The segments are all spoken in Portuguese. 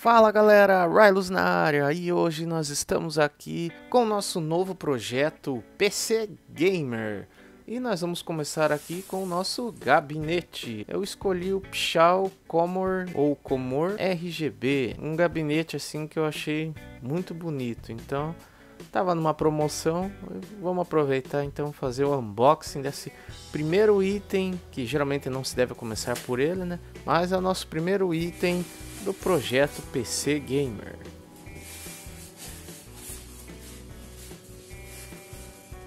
Fala galera, Rylus na área e hoje nós estamos aqui com o nosso novo projeto PC Gamer. E nós vamos começar aqui com o nosso gabinete. Eu escolhi o Pshao Comor ou Comor RGB, um gabinete assim que eu achei muito bonito. Então, tava numa promoção, vamos aproveitar então fazer o unboxing desse primeiro item, que geralmente não se deve começar por ele, né? Mas é o nosso primeiro item do projeto PC Gamer.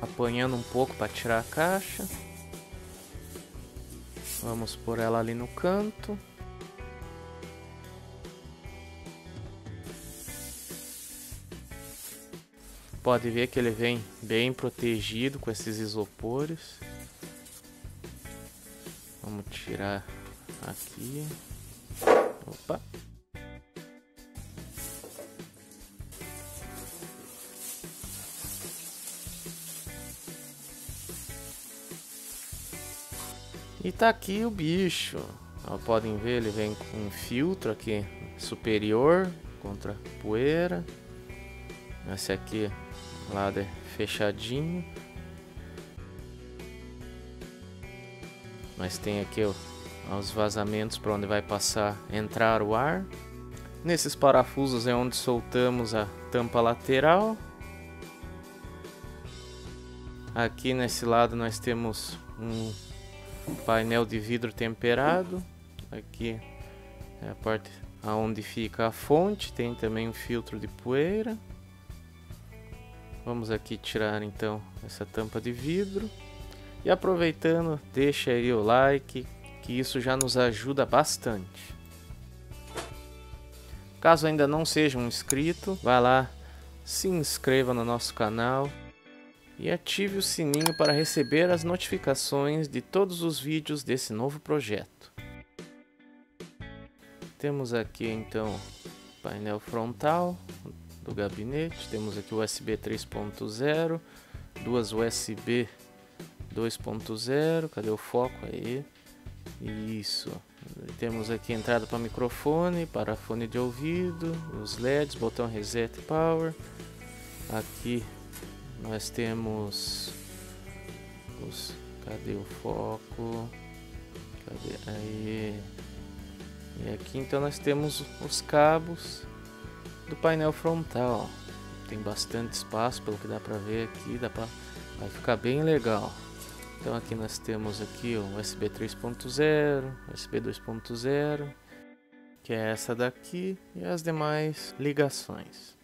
Apanhando um pouco para tirar a caixa. Vamos por ela ali no canto. Pode ver que ele vem bem protegido com esses isopores. Vamos tirar aqui. Opa. E tá aqui o bicho. Ó, podem ver, ele vem com um filtro aqui superior contra poeira. Esse aqui, lado é fechadinho. Mas tem aqui os vazamentos para onde vai passar entrar o ar. Nesses parafusos é onde soltamos a tampa lateral. Aqui nesse lado nós temos um painel de vidro temperado. Aqui é a parte aonde fica a fonte, tem também um filtro de poeira. Vamos aqui tirar então essa tampa de vidro. E aproveitando, deixa aí o like, que isso já nos ajuda bastante. Caso ainda não seja um inscrito, vá lá, se inscreva no nosso canal e ative o sininho para receber as notificações de todos os vídeos desse novo projeto. Temos aqui então painel frontal do gabinete, temos aqui USB 3.0, duas USB 2.0, cadê o foco aí? Isso. Temos aqui entrada para microfone, para fone de ouvido, os LEDs, botão reset power. Aqui nós temos os cadê o foco? Cadê aí? E aqui então nós temos os cabos do painel frontal. Tem bastante espaço pelo que dá para ver aqui, dá para vai ficar bem legal. Então aqui nós temos aqui o USB 3.0, USB 2.0, que é essa daqui e as demais ligações.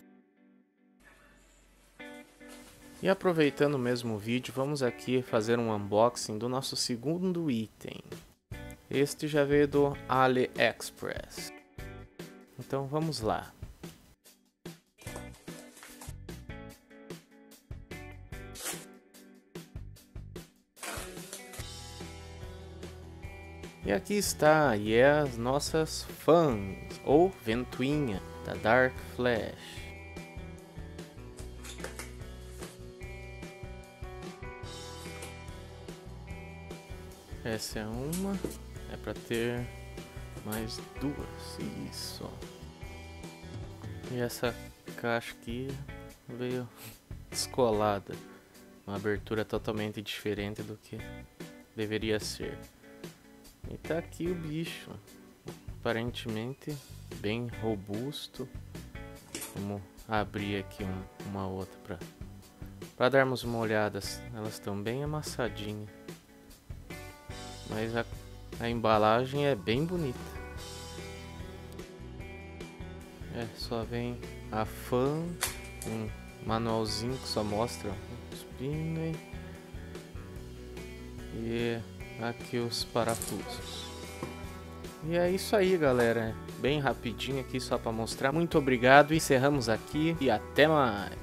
E aproveitando o mesmo vídeo, vamos aqui fazer um unboxing do nosso segundo item. Este já veio do AliExpress. Então vamos lá. E aqui está, e é as nossas fãs, ou ventoinha, da Dark Flash. Essa é uma, é para ter mais duas, isso. E essa caixa aqui veio descolada, uma abertura totalmente diferente do que deveria ser. E tá aqui o bicho, aparentemente bem robusto. Vamos abrir aqui um, uma outra para darmos uma olhada. Elas estão bem amassadinhas, mas a, a embalagem é bem bonita. É, só vem a fã, um manualzinho que só mostra os pinos e aqui os parafusos. E é isso aí, galera. Bem rapidinho aqui só para mostrar. Muito obrigado, encerramos aqui e até mais.